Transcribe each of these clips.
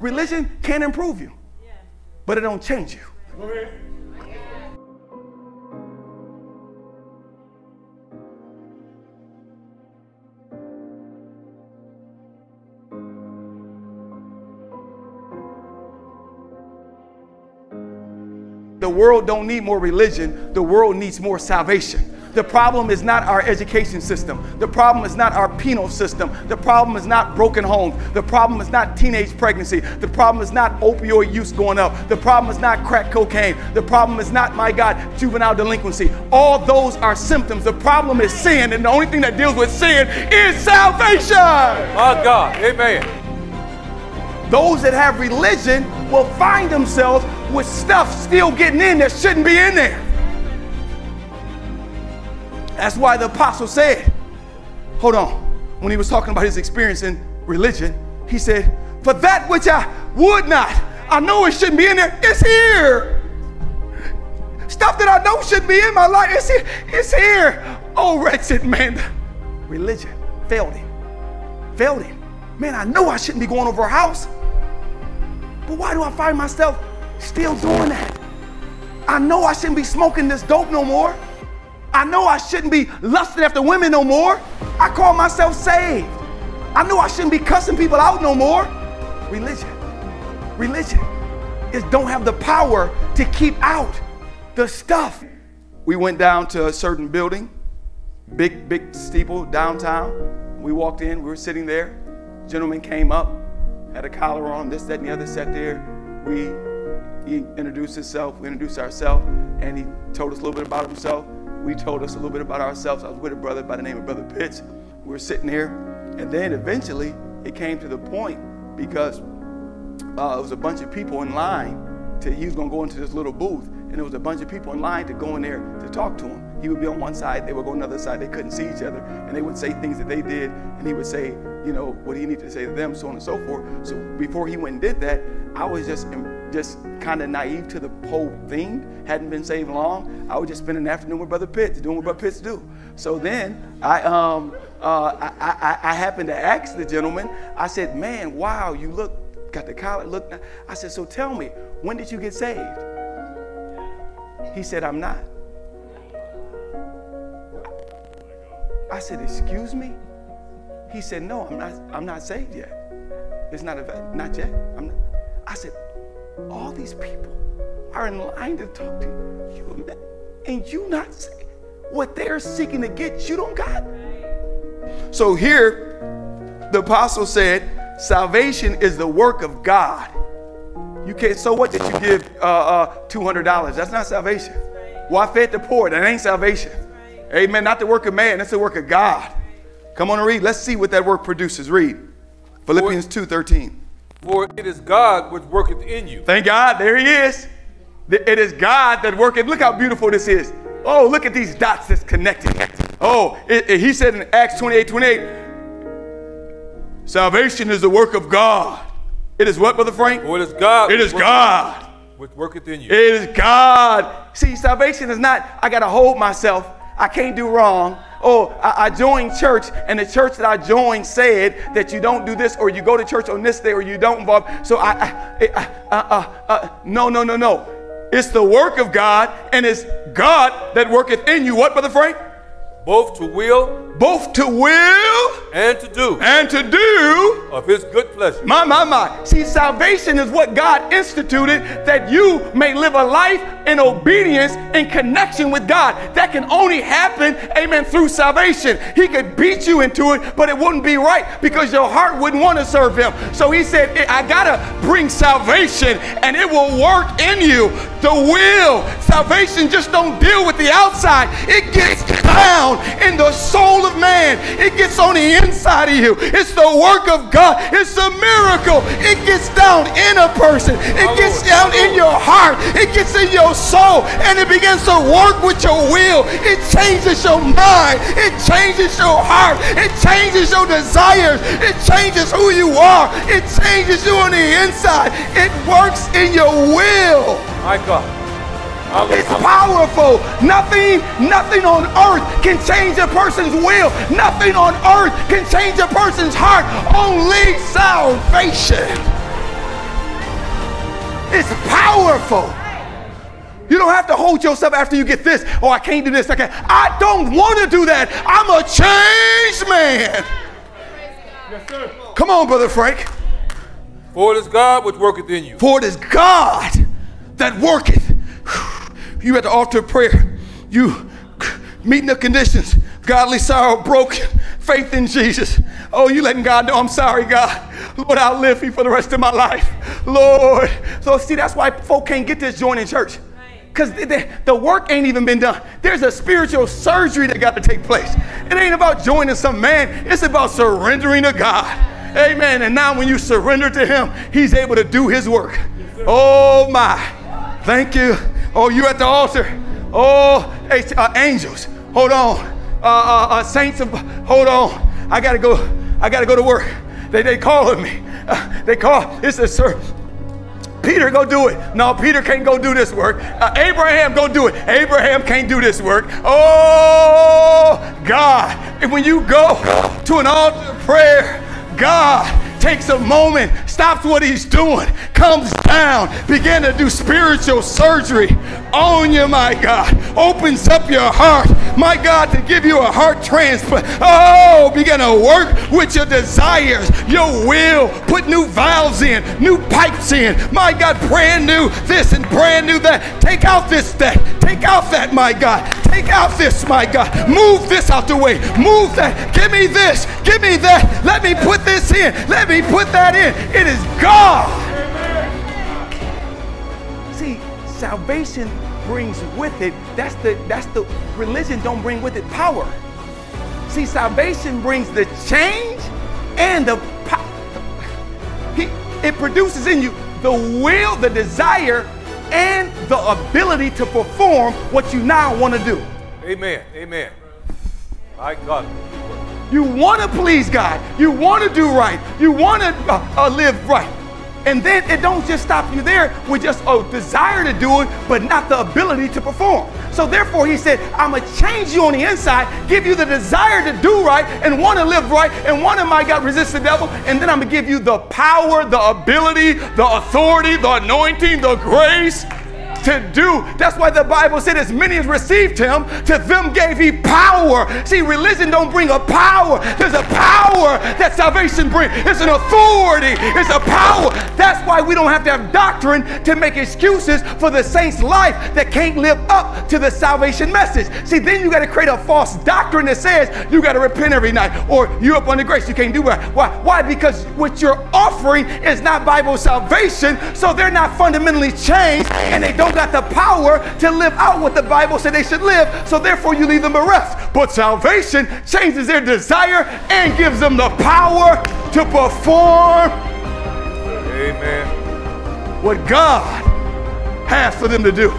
Religion can improve you, but it don't change you. The world don't need more religion. The world needs more salvation. The problem is not our education system. The problem is not our penal system. The problem is not broken homes. The problem is not teenage pregnancy. The problem is not opioid use going up. The problem is not crack cocaine. The problem is not, my God, juvenile delinquency. All those are symptoms. The problem is sin, and the only thing that deals with sin is salvation. My God. Amen. Those that have religion will find themselves with stuff still getting in that shouldn't be in there. That's why the apostle said, hold on, when he was talking about his experience in religion, he said, For that which I would not, I know it shouldn't be in there, it's here. Stuff that I know shouldn't be in my life, it's here. It's here. Oh, wretched man. Religion failed him. Failed him. Man, I know I shouldn't be going over a house. But why do I find myself still doing that? I know I shouldn't be smoking this dope no more. I know I shouldn't be lusting after women no more. I call myself saved. I know I shouldn't be cussing people out no more. Religion, religion is don't have the power to keep out the stuff. We went down to a certain building, big, big steeple downtown. We walked in, we were sitting there. Gentleman came up, had a collar on, this, that, and the other, sat there. We he introduced himself, we introduced ourselves, and he told us a little bit about himself we told us a little bit about ourselves. I was with a brother by the name of Brother Pitts. We were sitting here, and then eventually it came to the point because uh, it was a bunch of people in line. To, he was going to go into this little booth, and there was a bunch of people in line to go in there to talk to him. He would be on one side, they would go on the other side. They couldn't see each other, and they would say things that they did, and he would say, you know, what he needed to say to them, so on and so forth. So before he went and did that, I was just just kind of naive to the whole thing, hadn't been saved long. I would just spend an afternoon with Brother Pitts, doing what Brother Pitts do. So then I, um, uh, I, I, I happened to ask the gentleman, I said, man, wow, you look, got the collar, look. I said, so tell me, when did you get saved? He said, I'm not. I said, excuse me? He said, no, I'm not, I'm not saved yet. It's not, a, not yet. Not. I said, all these people are in line to talk to you, and you not say what they're seeking to get, you don't got. So here, the apostle said, salvation is the work of God. You can't. So what did you give uh, uh, two hundred dollars? That's not salvation. Well, fed the poor. That ain't salvation. Amen. Not the work of man. That's the work of God. Come on and read. Let's see what that work produces. Read. Philippians two thirteen. For it is God which worketh in you. Thank God. There he is. It is God that worketh. Look how beautiful this is. Oh, look at these dots that's connected. Oh, it, it, he said in Acts 28 28, salvation is the work of God. It is what, Brother Frank? For it is God. It is God. Which worketh in you. It is God. See, salvation is not, I got to hold myself. I can't do wrong oh, I, I, joined church, and the church that I joined said that you don't do this, or you go to church on this day, or you don't involve. So I, I, I uh, uh, uh, no, no, no, no. It's the work of God, and it's God that worketh in you. What, Brother Frank? both to will both to will and to do and to do of his good pleasure. My my my. See salvation is what god instituted that you may live a life in obedience in connection with god. That can only happen amen through salvation. He could beat you into it but it wouldn't be right because your heart wouldn't want to serve him. So he said i gotta bring salvation and it will work in you. The will. Salvation just don't deal with the outside. It gets down down in the soul of man. It gets on the inside of you. It's the work of God. It's a miracle. It gets down in a person. It gets down in your heart. It gets in your soul and it begins to work with your will. It changes your mind. It changes your heart. It changes your desires. It changes who you are. It changes you on the inside. It works in your will. My God. It's powerful. Nothing, nothing on earth can change a person's will. Nothing on earth can change a person's heart. Only salvation. It's powerful. You don't have to hold yourself after you get this. Oh, I can't do this. I can't. I don't want to do that. I'm a changed man. Yes, sir. Come on, Brother Frank. For it is God which worketh in you. For it is God that worketh. You at the altar of prayer. You meeting the conditions. Godly sorrow, broken. Faith in Jesus. Oh, you letting God know I'm sorry, God. Lord, I'll live for the rest of my life. Lord. So see, that's why folk can't get this joining church. Because the, the work ain't even been done. There's a spiritual surgery that got to take place. It ain't about joining some man, it's about surrendering to God. Amen. And now when you surrender to him, he's able to do his work. Oh my. Thank you. Oh, you at the altar. Oh, uh, angels. Hold on. Uh, uh, uh, saints of, hold on. I gotta go. I gotta go to work. They they calling me. Uh, they call. It says, sir, Peter, go do it. No, Peter can't go do this work. Uh, Abraham, go do it. Abraham can't do this work. Oh, God. And when you go to an altar of prayer, God takes a moment, stops what he's doing, comes down, begin to do spiritual surgery on you, my God. Opens up your heart, my God, to give you a heart transplant. Oh, begin to work with your desires, your will, put new valves in, new pipes in. My God, brand new this and brand new that. Take out this, that. Take out that, my God. Take out this, my God. Move this out the way. Move that. Give me this. Give me that. Let me put this in. Let me put that in. It is God. See, salvation brings with it, that's the that's the religion don't bring with it power. See, salvation brings the change and the power. It produces in you the will, the desire, and the ability to perform what you now want to do. Amen. Amen. My God. You want to please God. You want to do right. You want to uh, uh, live right. And then it don't just stop you there with just a desire to do it, but not the ability to perform. So therefore, he said, I'm going to change you on the inside, give you the desire to do right and want to live right and want to, my God, resist the devil. And then I'm going to give you the power, the ability, the authority, the anointing, the grace to do. That's why the Bible said, as many as received him, to them gave he power. See, religion don't bring a power. There's a power that salvation brings. It's an authority. It's a power. That's why we don't have to have doctrine to make excuses for the saint's life that can't live up to the salvation message. See, then you got to create a false doctrine that says you got to repent every night or you're up under grace. You can't do that. Why? Why? Because what you're offering is not Bible salvation, so they're not fundamentally changed and they don't got the power to live out what the Bible said they should live, so therefore you leave them bereft. But salvation changes their desire and gives them the power to perform Amen. what God has for them to do.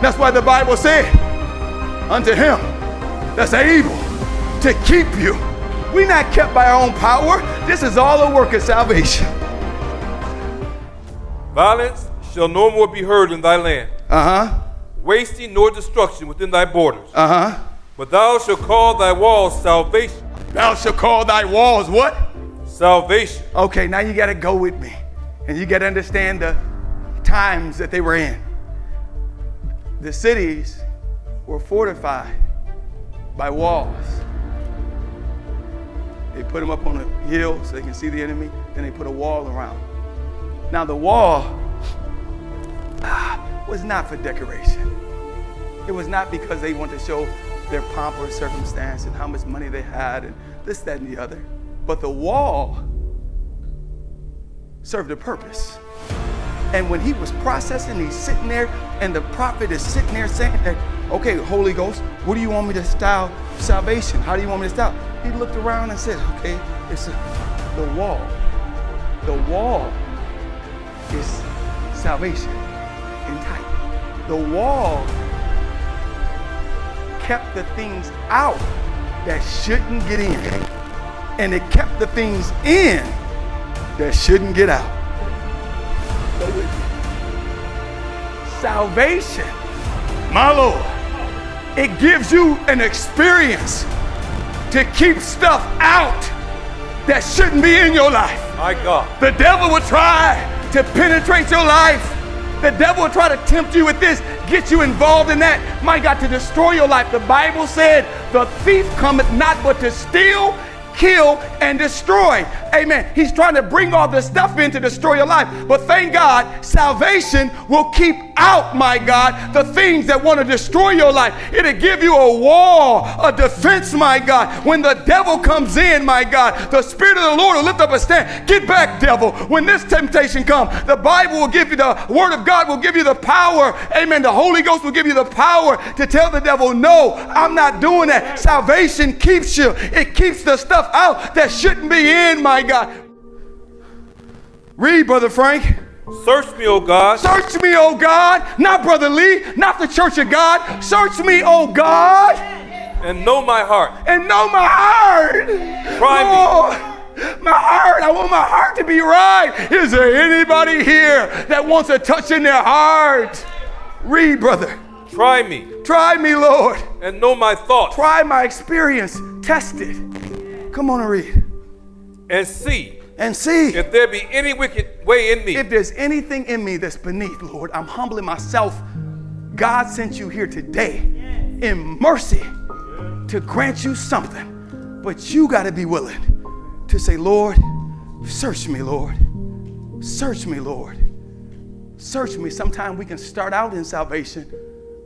That's why the Bible said, unto him that's able to keep you. We're not kept by our own power. This is all a work of salvation. Violence shall no more be heard in thy land, Uh huh. wasting nor destruction within thy borders. Uh huh. But thou shalt call thy walls salvation. Thou shalt call thy walls what? Salvation. Okay, now you got to go with me. And you got to understand the times that they were in. The cities were fortified by walls. They put them up on a hill so they can see the enemy. Then they put a wall around. Now, the wall was not for decoration. It was not because they wanted to show their pomp or circumstance and how much money they had and this, that, and the other. But the wall served a purpose. And when he was processing, he's sitting there, and the prophet is sitting there saying that, okay, Holy Ghost, what do you want me to style salvation? How do you want me to style? He looked around and said, okay, it's the wall. The wall is salvation type. The wall kept the things out that shouldn't get in. And it kept the things in that shouldn't get out. Salvation, my Lord, it gives you an experience to keep stuff out that shouldn't be in your life. My God. The devil will try to penetrate your life The devil will try to tempt you with this, get you involved in that. My God, to destroy your life. The Bible said, the thief cometh not but to steal, kill, and destroy. Amen. He's trying to bring all this stuff in to destroy your life. But thank God, salvation will keep out, my God, the things that want to destroy your life. It'll give you a wall, a defense, my God. When the devil comes in, my God, the Spirit of the Lord will lift up a stand. Get back, devil. When this temptation comes, the Bible will give you the Word of God will give you the power. Amen. The Holy Ghost will give you the power to tell the devil, no, I'm not doing that. Salvation keeps you. It keeps the stuff out that shouldn't be in, my God. Read, Brother Frank. Search me, O God. Search me, O God. Not Brother Lee, not the church of God. Search me, O God. And know my heart. And know my heart. Try Lord, My heart, I want my heart to be right. Is there anybody here that wants a touch in their heart? Read, brother. Try me. Try me, Lord. And know my thoughts. Try my experience. Test it. Come on and read. And see And see. if there be any wicked way in me. If there's anything in me that's beneath, Lord, I'm humbling myself. God sent you here today in mercy to grant you something. But you got to be willing to say, Lord, search me, Lord. Search me, Lord. Search me. Sometimes we can start out in salvation,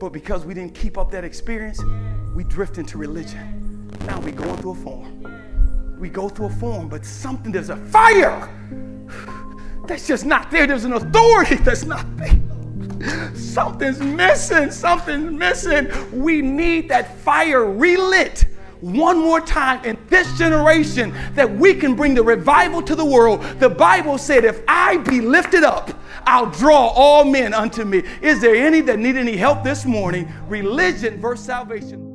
but because we didn't keep up that experience, we drift into religion. Now we're going through a form. We go through a form, but something, there's a fire that's just not there. There's an authority that's not there. Something's missing. Something's missing. We need that fire relit one more time in this generation that we can bring the revival to the world. The Bible said, If I be lifted up, I'll draw all men unto me. Is there any that need any help this morning? Religion versus salvation.